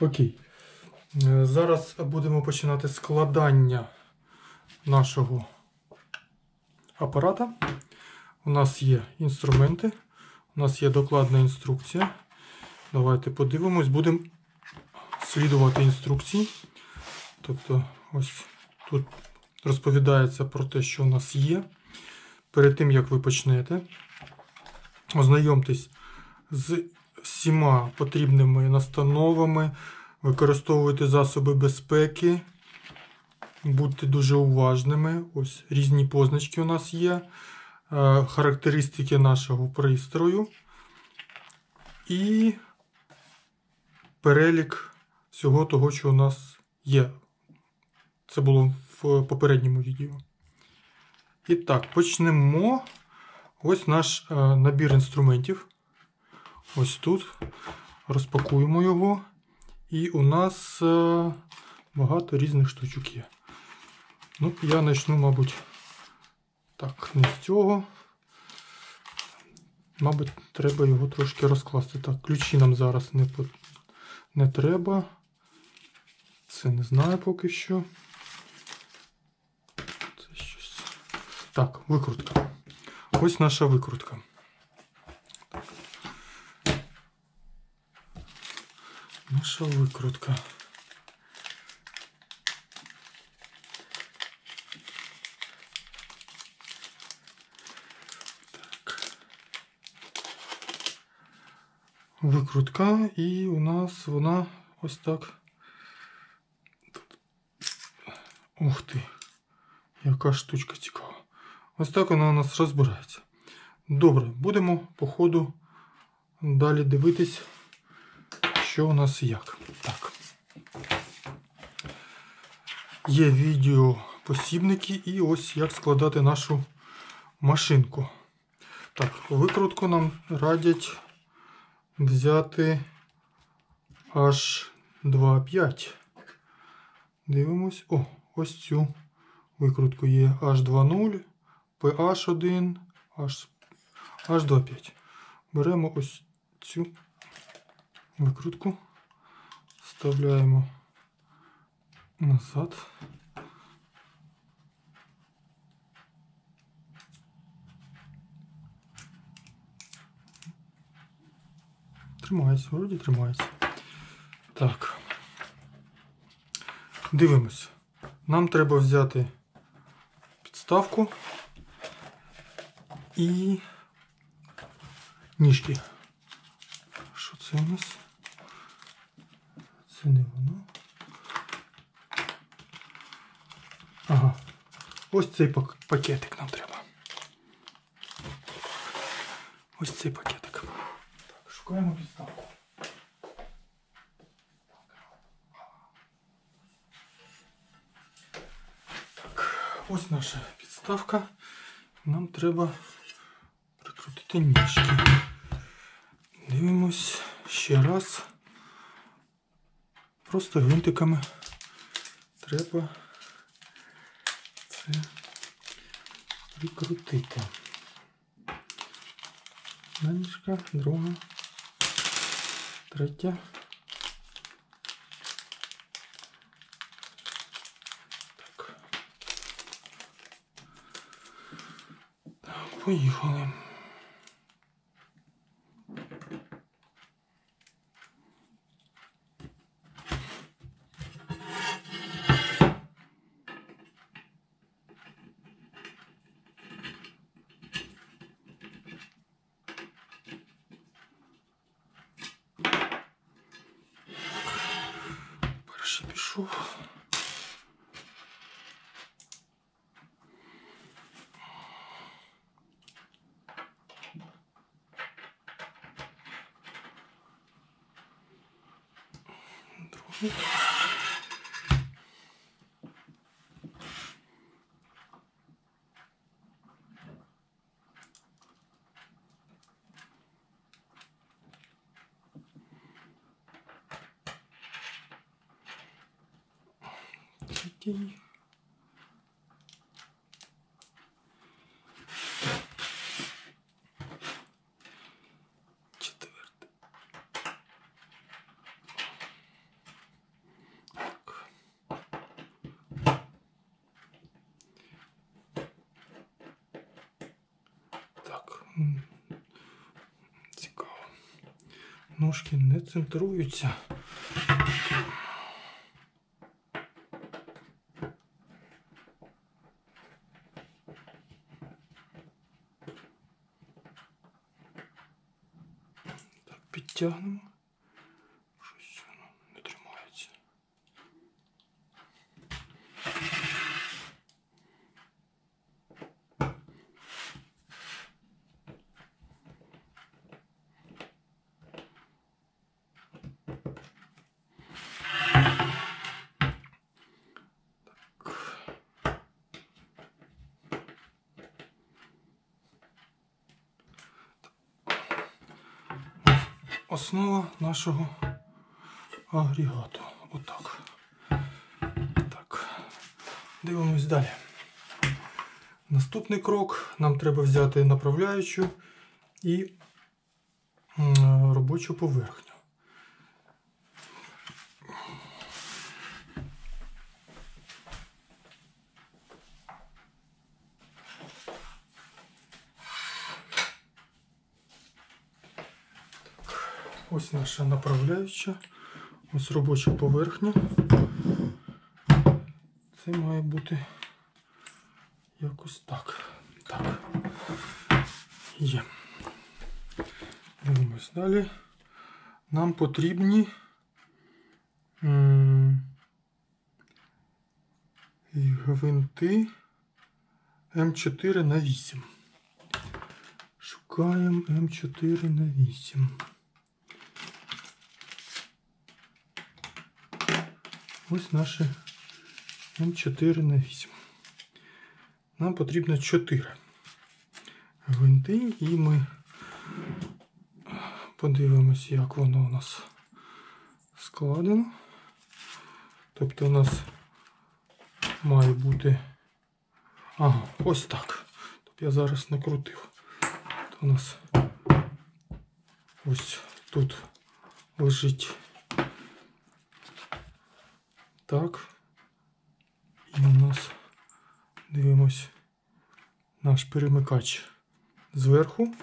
Окей. Е, Зараз будемо починати складання нашого апарата. У нас є інструменти, у нас є докладна інструкція. Давайте подивимось, будемо слідувати інструкції. Тобто, ось тут розповідається про те, що у нас є. Перед тим, як ви почнете, ознайомтесь з всіма потрібними настановами, використовуйте засоби безпеки, будьте дуже уважними. Ось різні позначки у нас є, е, характеристики нашого пристрою і перелік всього того, що у нас є. Це було в попередньому відео. І так, почнемо. Ось наш е, набір інструментів. Ось тут. Розпакуємо його. І у нас е, багато різних штучок є. Ну, я почну, мабуть, так, не з цього. Мабуть, треба його трошки розкласти. Так, ключі нам зараз не, по- не треба. Це не знаю поки що. Це щось. Так, викрутка. Ось наша викрутка. Наша викрутка. Так. Викрутка, і у нас вона ось так. Ух ти, яка штучка цікава. Ось так вона у нас розбирається. Добре, будемо по ходу далі дивитись, що у нас як. Так. Є відео посібники і ось як складати нашу машинку. Так, викрутку нам радять взяти аж 2,5. Дивимось. О, ось цю викрутку є H2.0, PH1, H2.5. Беремо ось цю викрутку, вставляємо назад. Тримається, вроді тримається. Так. Дивимось. Нам треба взяти підставку і ніжки. Що це у нас? Це не воно. Ага. Ось цей пак- пакетик нам треба. Ось цей пакетик. Так, шукаємо підставку. Так, ось наша підставка. Нам треба прикрутити ніжки. Дивимось ще раз. Просто гвинтиками треба це прикрутити. Одна друга, третя. Так. Так, поїхали. Перший пішов. Другий. Третій. Четвертий. Ножки не центруються. Так, підтягнемо. Щось воно не тримається. Основа нашого агрегату. Отак. Так. Дивимось далі. Наступний крок. Нам треба взяти направляючу і робочу поверхню. Ось наша направляюча, ось робоча поверхня. Це має бути якось так. Так. Є. Дивимось далі. Нам потрібні гвинти М4 на 8. Шукаємо М4 на 8. Ось наші М4 на 8. Нам потрібно 4 гвинти, і ми подивимось, як воно у нас складено. Тобто у нас має бути. Ага, ось так. Тобто я зараз накрутив. То у нас ось тут лежить так. І у нас дивимось наш перемикач зверху.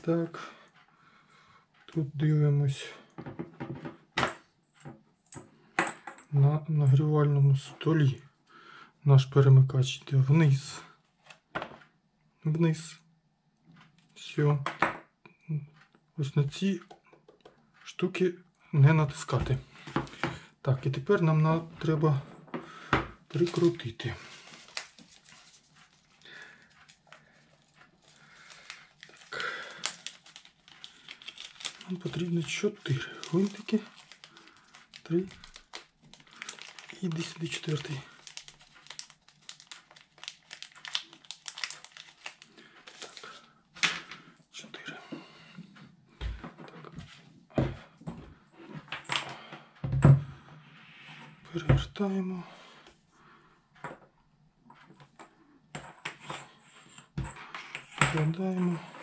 Так. Тут дивимось на нагрівальному столі. Наш перемикач йде вниз. Вниз. Все. Ось на ці штуки не натискати. Так, і тепер нам треба прикрутити. Так. Нам потрібно 4 гвинтики. 3. І десь сюди четвертий. 体も。土台も。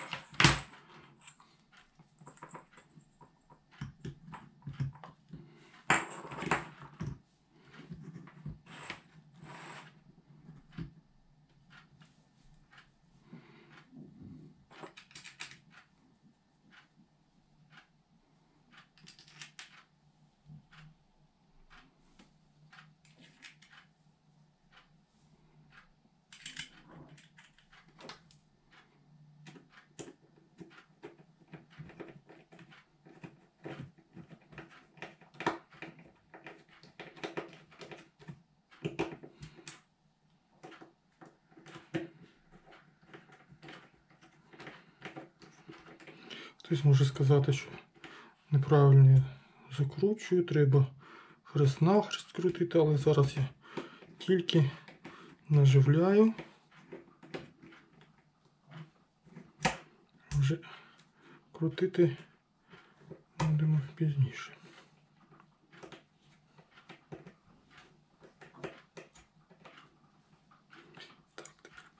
Хтось може сказати, що неправильно закручую, треба хрест-нахрест крутити, але зараз я тільки наживляю. Вже крутити будемо пізніше.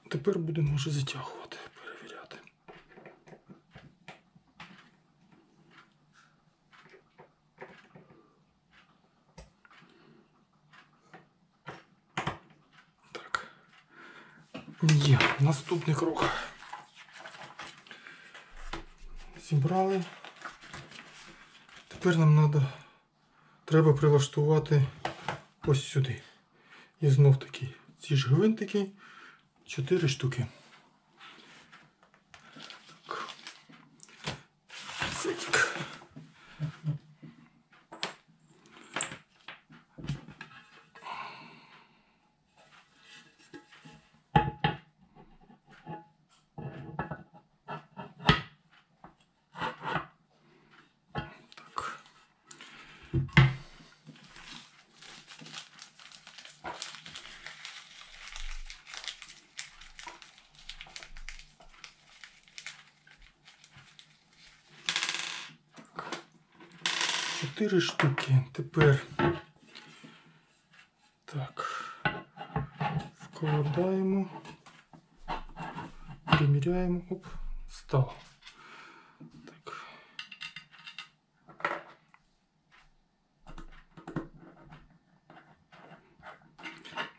Тепер будемо вже затягувати, перевіряти. Так. Є, наступний крок. Зібрали тепер нам надо, треба прилаштувати ось сюди. І знов таки ці ж гвинтики 4 штуки. 4 штуки. Тепер так, вкладаємо, приміряємо, оп, стало. Так.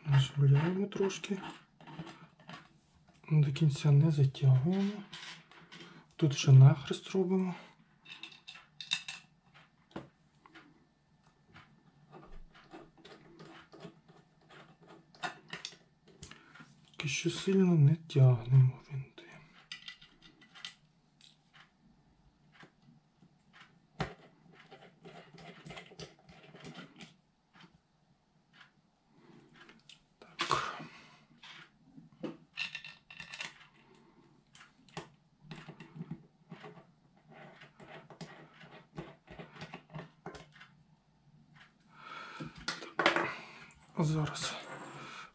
Наживляємо трошки. Ну, до кінця не затягуємо. Тут ще нахрест робимо. Що сильно не тягнемо винти. Так. Зараз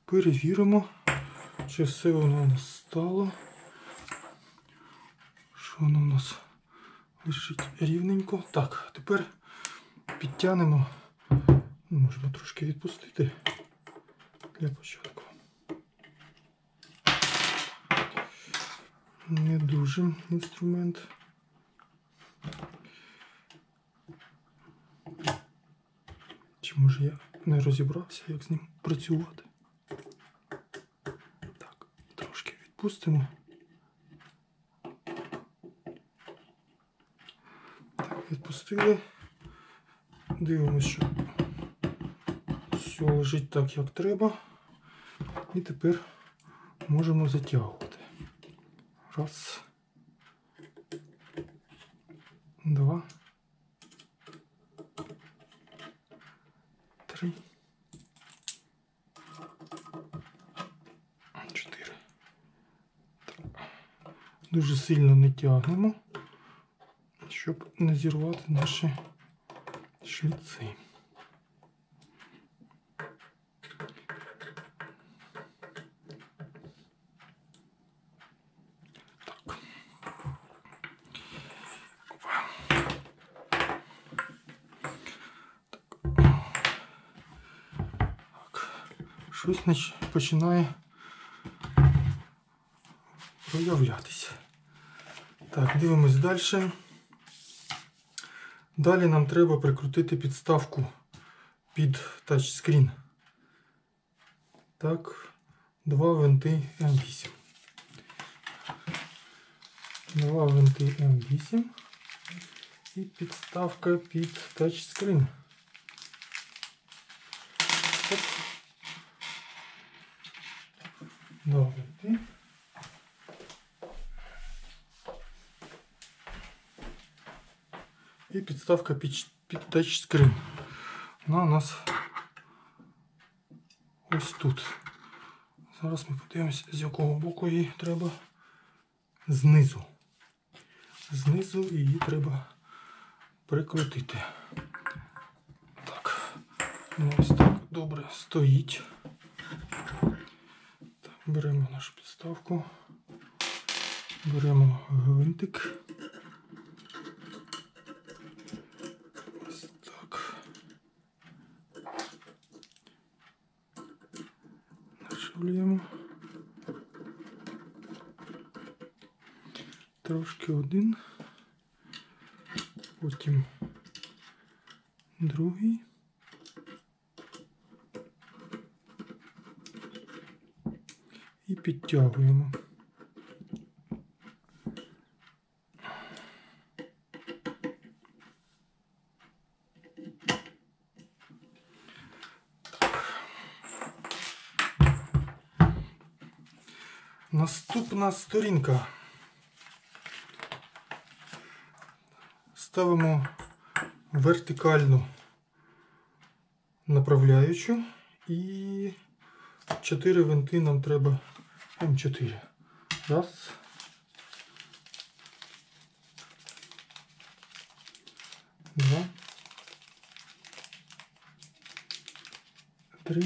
перевіримо. Чи все воно у нас стало? Що воно у нас лежить рівненько. Так, тепер підтягнемо. Ну, Можемо трошки відпустити для початку. Не дуже інструмент. Чи може я не розібрався, як з ним працювати? Так, відпустимо. Так, відпустили. Дивимося, що все лежить так, як треба. І тепер можемо затягувати. Раз. Два. Три. Чотири. Дуже сильно не тягнемо, щоб не зірвати наші шліци. Щось починає проявлятися. Так, дивимось далі. Далі нам треба прикрутити підставку під тачскрін. Так, два винти М8. Два винти М8 і підставка під тачскрін. Два винти. І підставка під, під тачскрін. Вона у нас ось тут. Зараз ми подивимося, з якого боку її треба знизу. Знизу її треба прикрутити. Так, вона ось так добре стоїть. Беремо нашу підставку, беремо гвинтик. Ось так. Нашивлюємо. Трошки один. Потім другий. І підтягуємо. Наступна сторінка. Ставимо вертикальну направляючу і 4 винти нам треба М4. Раз. Два. Три.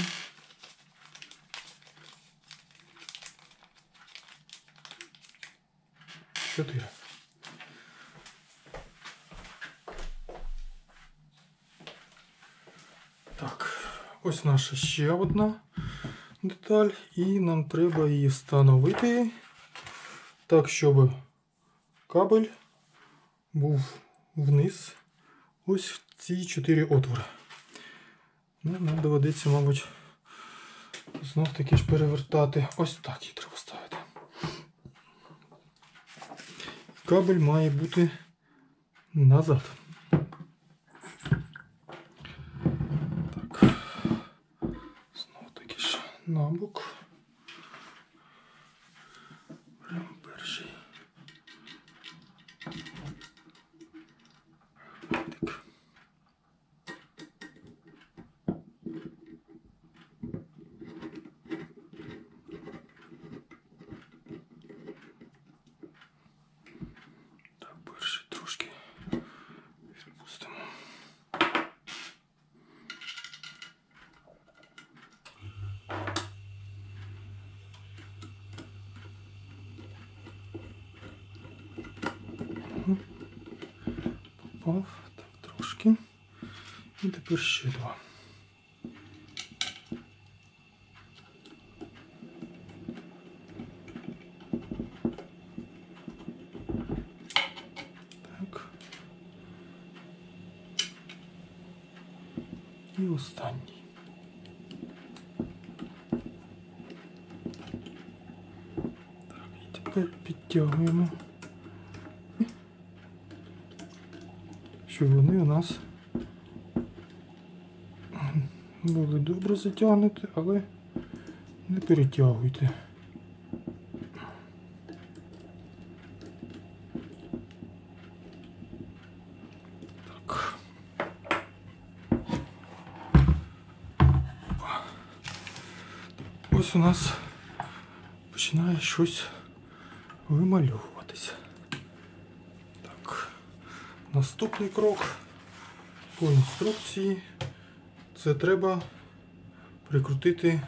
Чотири. Так, ось наша ще одна деталь, і нам треба її встановити так, щоб кабель був вниз ось в ці чотири отвори. Ну, нам доведеться, мабуть, знов таки ж перевертати. Ось так її треба ставити. Кабель має бути назад. Так. Знов таки ж набок. І тепер ще два. Так. І останній. Так, і тепер підтягуємо. Щоб вони у нас були добре затягнуті, але не перетягуйте. Ось у нас починає щось вимальовуватися. Так. Наступний крок по інструкції це треба прикрутити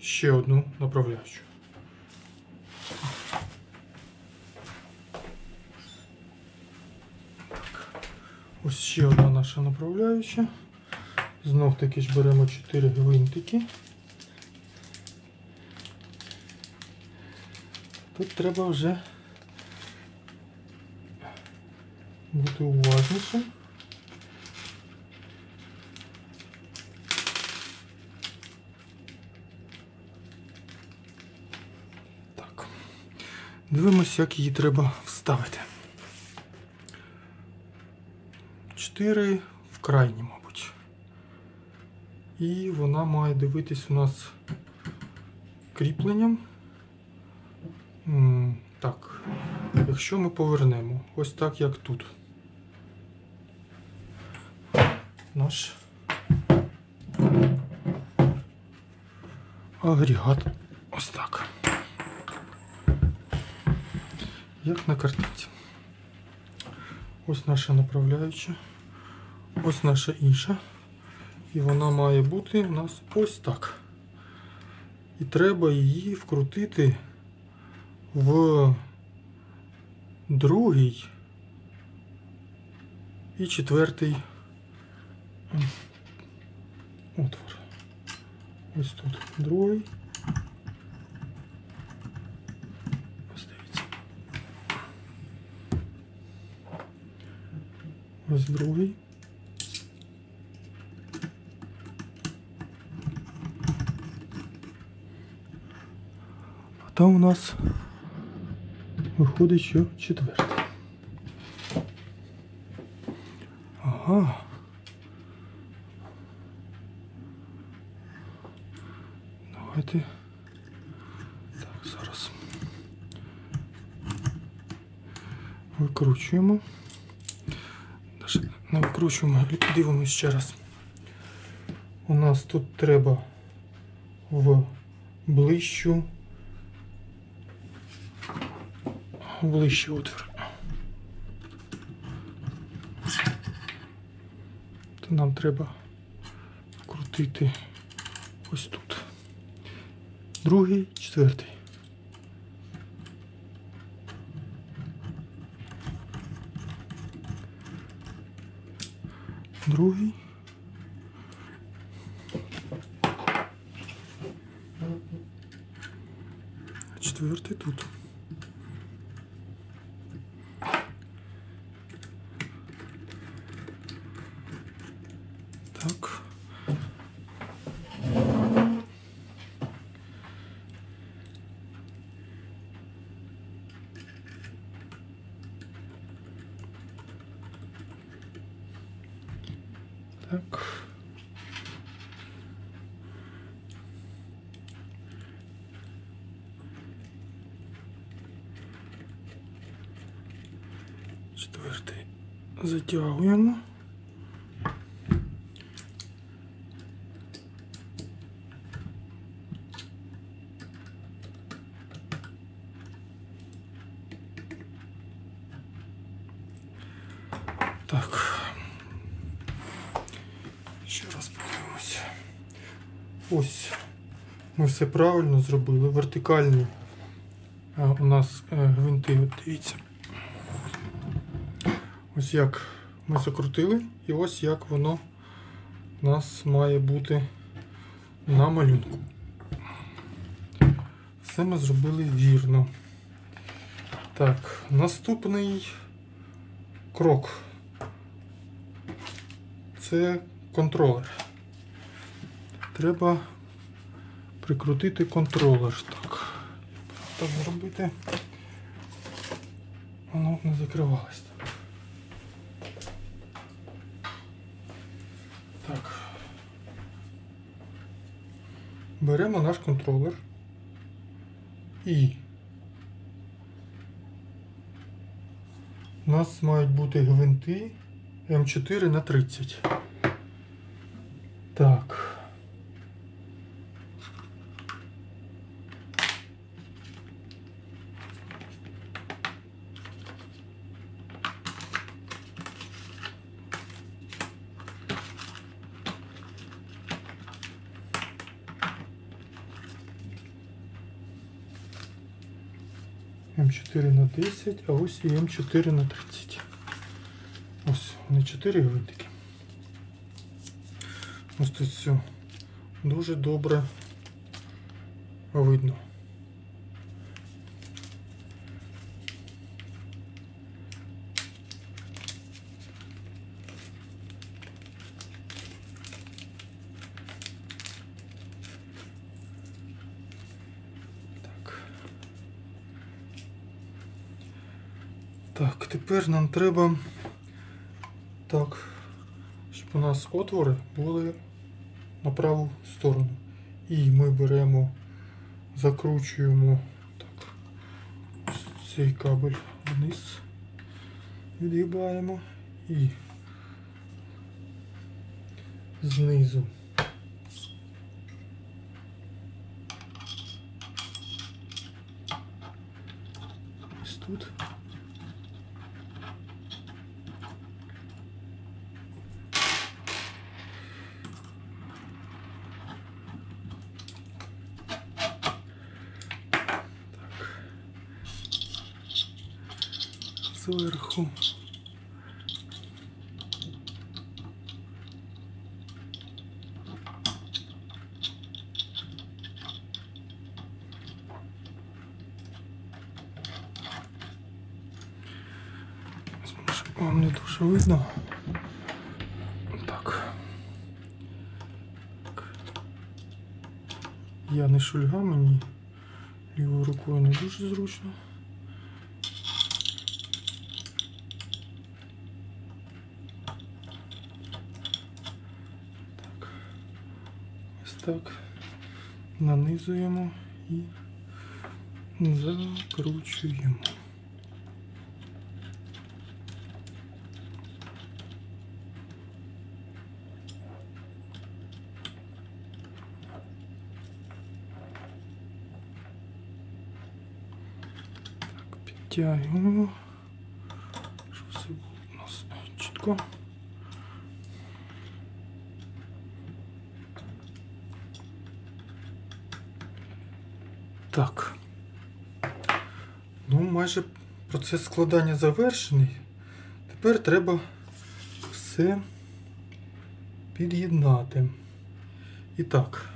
ще одну направляючу. Ось ще одна наша направляюча. Знов таки ж беремо 4 гвинтики. Тут треба вже бути уважнішим. Так. Дивимося, як її треба вставити. Чотири в крайні, мабуть. І вона має дивитись у нас кріпленням. Так, якщо ми повернемо, ось так, як тут. Наш агрегат. Як на картинці. Ось наша направляюча. Ось наша інша. І вона має бути у нас ось так. І треба її вкрутити в другий і четвертий отвор. Ось тут другий. Ось другий. А там у нас виходить, що четвертий. Ага. Давайте. Так, зараз викручуємо. Не дивимося ще раз. У нас тут треба в ближчу ближчий отвір. То нам треба крутити ось тут. Другий, четвертий. Другий. Четвертий тут. Так. Так. Четвертий затягуємо. Так. Ще раз подивимося. Ось. Ми все правильно зробили. Вертикальні а, у нас е, гвинти, от дивіться. Ось як ми закрутили, і ось як воно у нас має бути на малюнку. Все ми зробили вірно. Так, наступний крок. Це контролер. Треба прикрутити контролер. Так, так зробити. Воно не закривалось. Так. Беремо наш контролер і у нас мають бути гвинти М4 на 30. Так. М4 на 10, а ось і М4 на 30. Ось вони 4 гвинтики. Ось тут все дуже добре видно. Так. Так, тепер нам треба так, щоб у нас отвори були на праву сторону. І ми беремо, закручуємо так, цей кабель вниз, відгибаємо і знизу. Ось тут. зверху. Може, Вам не дуже видно. Так. Я не шульга, мені лівою рукою не дуже зручно. Так. Ось так. Нанизуємо і закручуємо. Підтягуємо. Щоб все було у нас чітко. Так. Ну, майже процес складання завершений. Тепер треба все під'єднати. І так,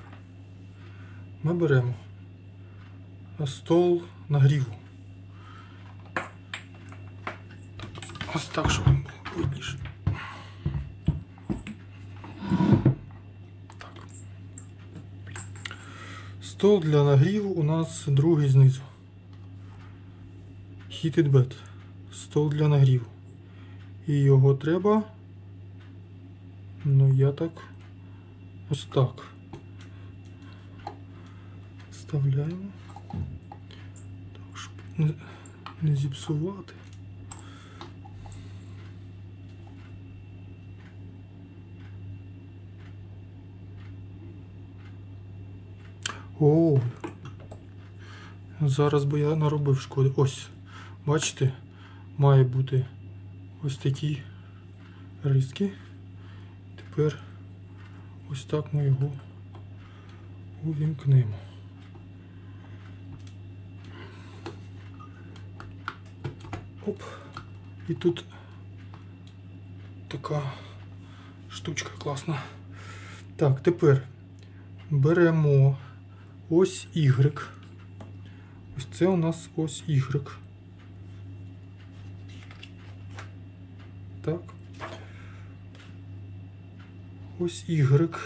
ми беремо стол нагріву. Ось так, щоб вам було видніше. Так. Стол для нагріву у нас другий знизу. Heated bed. Стол для нагріву. І його треба. Ну, я так. Ось так. Вставляємо. Так, щоб не, не зіпсувати. О, зараз би я наробив шкоди. Ось, бачите, має бути ось такі риски. Тепер ось так ми його увімкнемо. Оп. І тут така штучка класна. Так, тепер беремо ось Y. Ось це у нас ось Y. Так. Ось Y.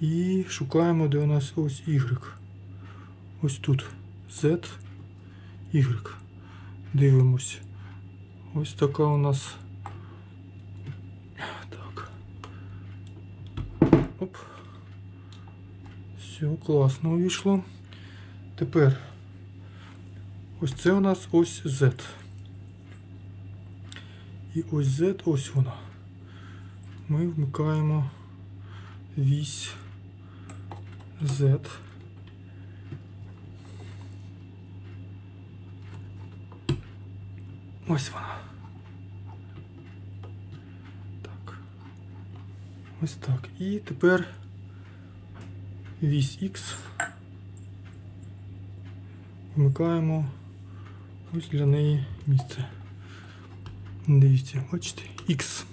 І шукаємо, де у нас ось Y. Ось тут. Z, Y. Дивимось. Ось така у нас. Так. Оп. Все, класно увійшло. Тепер ось це у нас ось Z. І ось Z, ось вона. Ми вмикаємо вісь Z. Ось вона. Так. Ось так. І тепер вісь X. Вмикаємо ось для неї місце. Дивіться, бачите, X.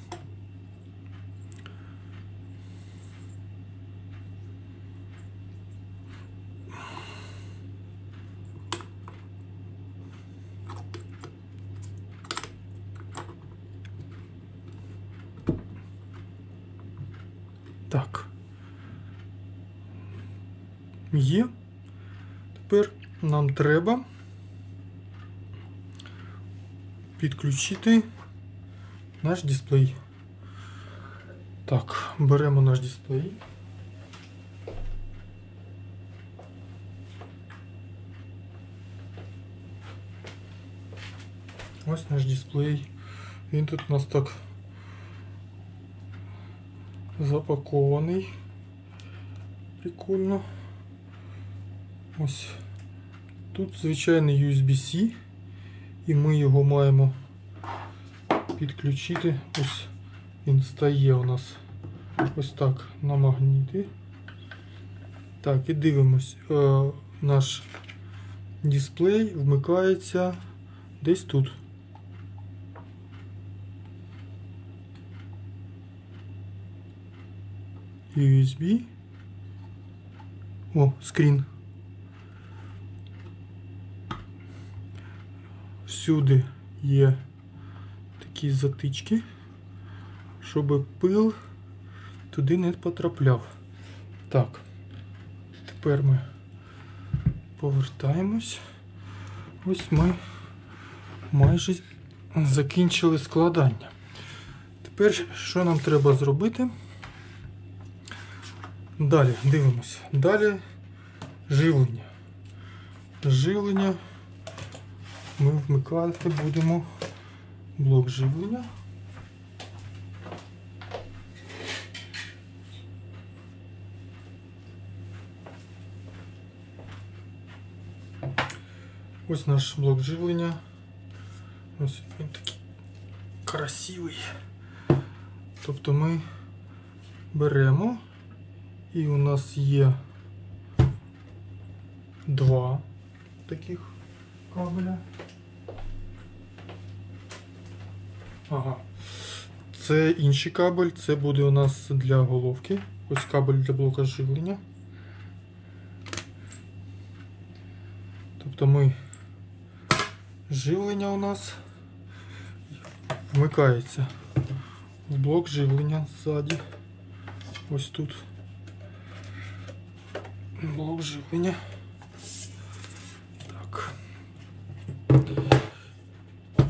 Так. Є. Тепер нам треба підключити наш дисплей. Так, беремо наш дисплей. Ось наш дисплей. Він тут у нас так запакований. Прикольно. Ось тут звичайний USB-C, і ми його маємо підключити. Ось він стає у нас ось так на магніти. Так, і дивимось, е, наш дисплей вмикається десь тут. USB. О, скрін. Всюди є такі затички, щоб пил туди не потрапляв. Так, тепер ми повертаємось. Ось ми майже закінчили складання. Тепер що нам треба зробити? Далі дивимося. Далі живлення. Живлення. Ми вмикати будемо блок живлення. Ось наш блок живлення. Ось він такий красивий. Тобто ми беремо і у нас є два таких кабеля. Ага. Це інший кабель, це буде у нас для головки. Ось кабель для блока живлення. Тобто ми живлення у нас вмикається в блок живлення ззаді. Ось тут. Блок живлення. Так.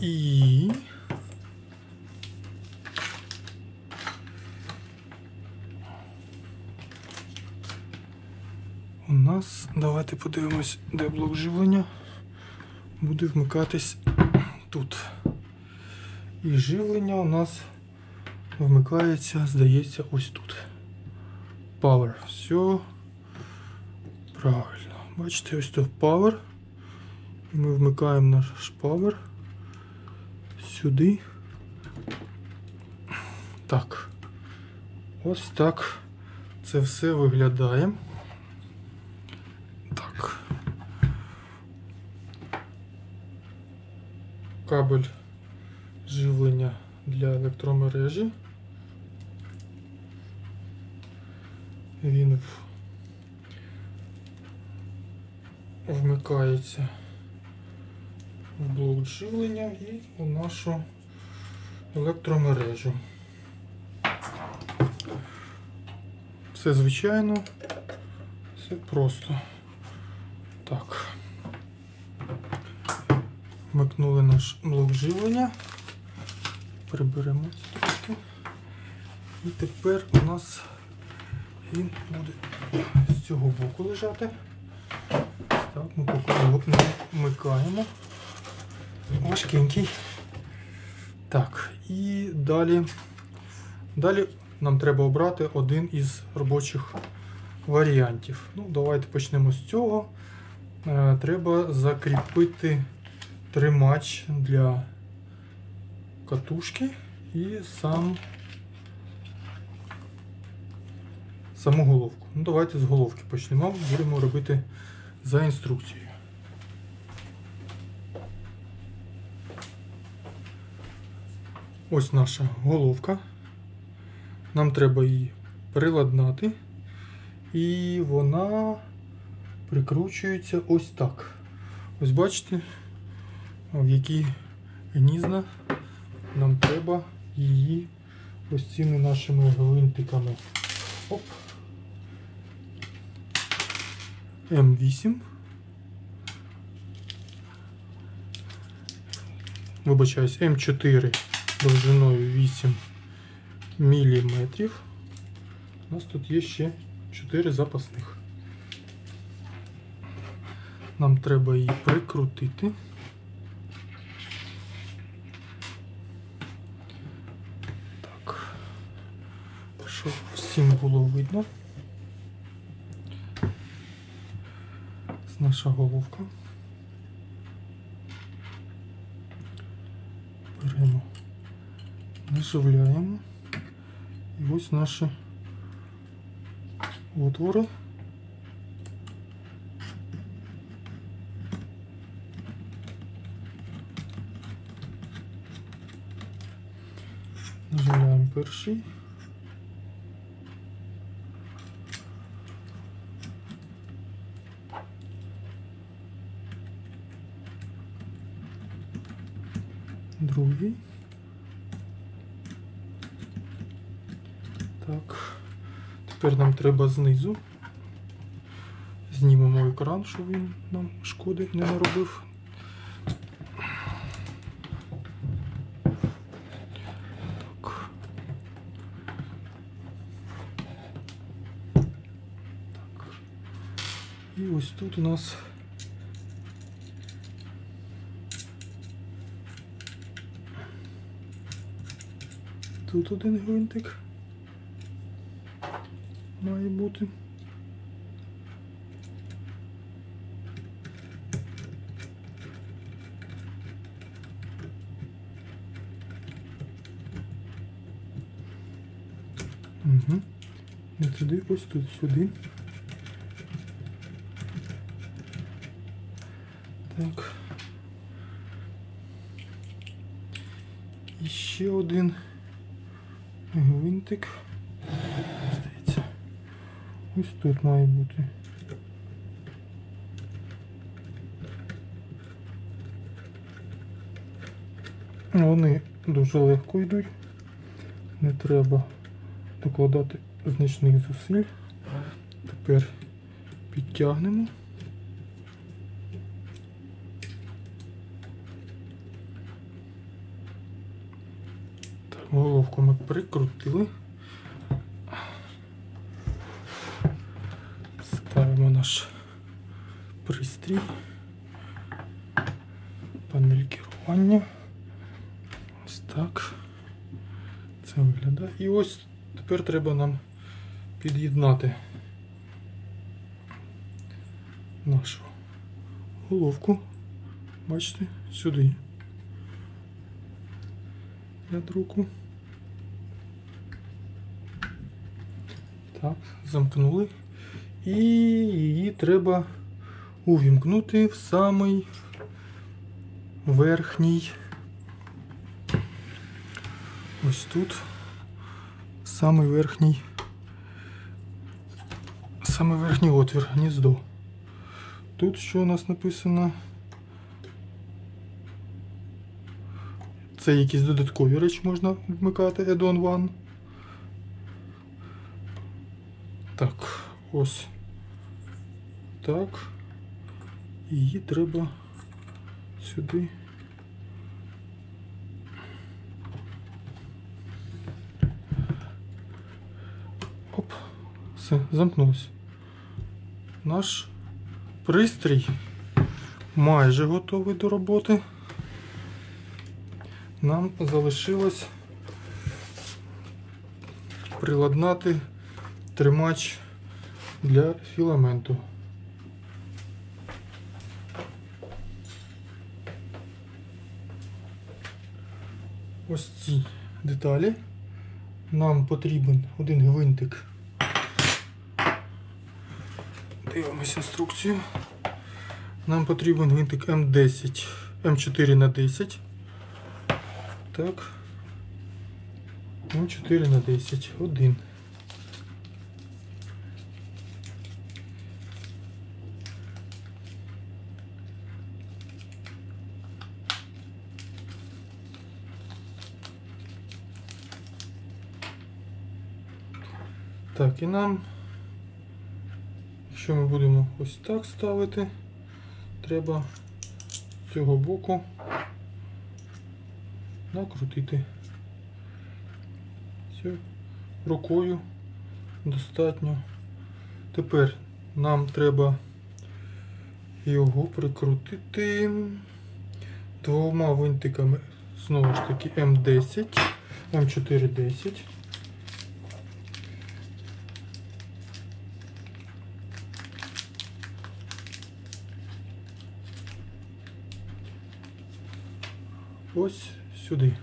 І у нас, давайте подивимось, де блок живлення буде вмикатись тут. І живлення у нас вмикається, здається, ось тут. Power. Все правильно. Бачите, ось тут Power. Ми вмикаємо наш Power сюди. Так. Ось так це все виглядає. Так. Кабель живлення для електромережі. Він вмикається в блок живлення і у нашу електромережу. Все звичайно, все просто. Так. Вмикнули наш блок живлення. Приберемо це трошки. І тепер у нас він буде з цього боку лежати. Так, ми поки його вмикаємо. Важкенький. Так, і далі. Далі нам треба обрати один із робочих варіантів. Ну, давайте почнемо з цього. Е, Треба закріпити тримач для катушки і сам саму головку. Ну, давайте з головки почнемо. Будемо робити за інструкцією. Ось наша головка. Нам треба її приладнати, і вона прикручується ось так. Ось бачите, в які гнізда нам треба її ось цими нашими гвинтиками. Оп. М8. Вибачаюсь, М4 довжиною 8 міліметрів. У нас тут є ще 4 запасних. Нам треба її прикрутити. Так, щоб всім було видно. Це наша головка. Беремо, наживляємо. І ось наші отвори. Нажимаємо перший. Другий. Так. Тепер нам треба знизу. Знімемо екран, щоб він нам шкоди не наробив. І ось тут у нас тут один гвинтик бути. Не туди, ось тут сюди. Так. І ще один гвинтик. Ось тут має бути. Вони дуже легко йдуть. Не треба докладати значних зусиль. Тепер підтягнемо. Головку ми прикрутили. Ставимо наш пристрій. Панель керування. Ось так. Це виглядає. І ось тепер треба нам під'єднати нашу головку. Бачите, сюди. Для друку. Так, замкнули. І її треба увімкнути в самий верхній. Ось тут. Самий верхній. Самий верхній отвір, гніздо. Тут що у нас написано? Це якісь додаткові речі можна вмикати Add-on One. Так, ось. Так. Її треба сюди. Оп, все, замкнулося. Наш пристрій майже готовий до роботи. Нам залишилось приладнати тримач для філаменту. Ось ці деталі. Нам потрібен один гвинтик. Дивимося інструкцію. Нам потрібен гвинтик М10, М4 на 10. Так. М4 на 10. Один. Так, і нам, якщо ми будемо ось так ставити, треба з цього боку накрутити. Все, рукою достатньо. Тепер нам треба його прикрутити двома винтиками, знову ж таки, М10, М410. ось сюди.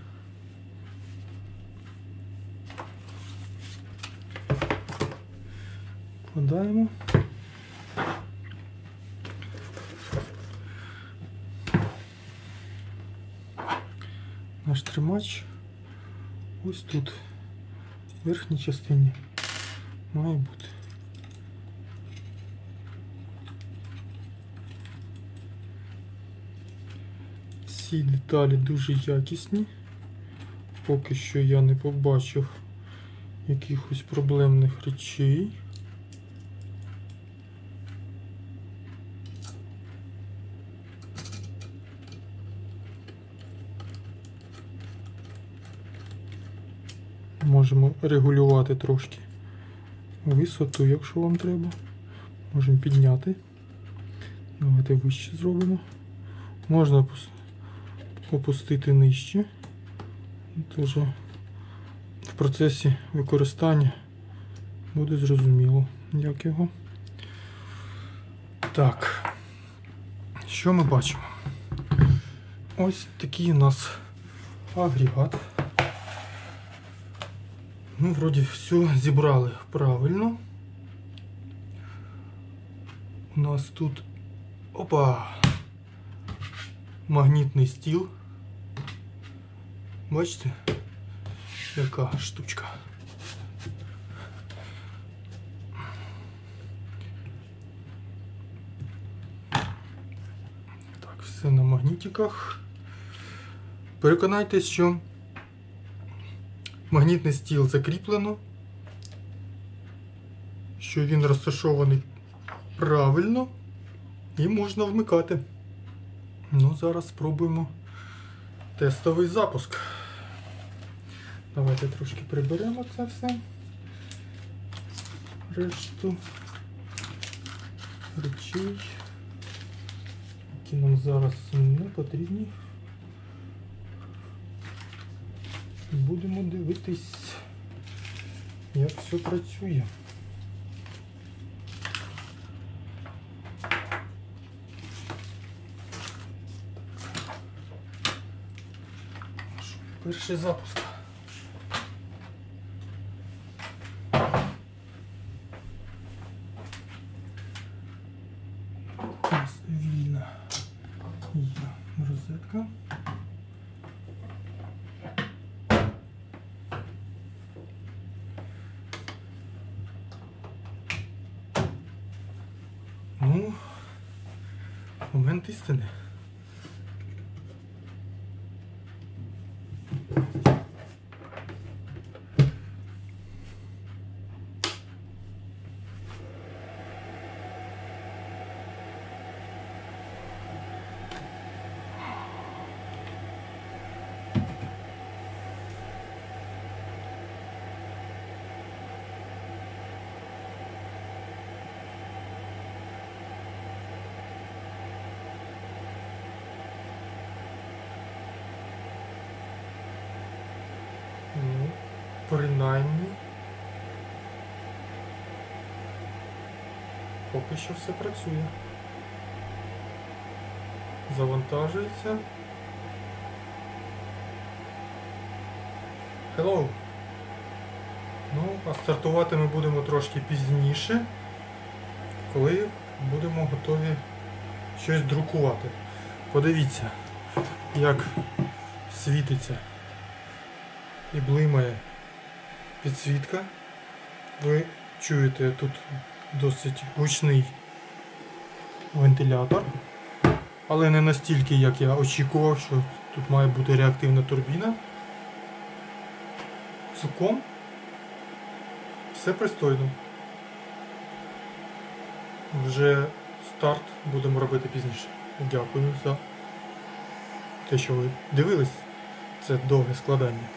Вкладаємо. Наш тримач ось тут, в верхній частині, має бути. Ці деталі дуже якісні. Поки що я не побачив якихось проблемних речей. Можемо регулювати трошки висоту, якщо вам треба. Можемо підняти. Давайте вище зробимо. Можна опустити нижче. Тож в процесі використання буде зрозуміло, як його. Так, що ми бачимо? Ось такий у нас агрегат. Ну, вроді все зібрали правильно. У нас тут опа! Магнітний стіл. Бачите? Яка штучка. Так, все на магнітиках. Переконайтесь, що магнітний стіл закріплено, що він розташований правильно і можна вмикати. Ну, зараз спробуємо тестовий запуск. Давайте трошки приберемо це все. Решту речей, які нам зараз не потрібні. Будемо дивитись, як все працює. Перший запуск. У нас вільна є розетка. Ну, момент істини. Ну, принаймні. Поки що все працює. Завантажується. Hello. Ну, а стартувати ми будемо трошки пізніше, коли будемо готові щось друкувати. Подивіться, як світиться і блимає підсвітка. Ви чуєте тут досить гучний вентилятор, але не настільки, як я очікував, що тут має бути реактивна турбіна. Цуком все пристойно. Вже старт будемо робити пізніше. Дякую за те, що ви дивились це довге складання.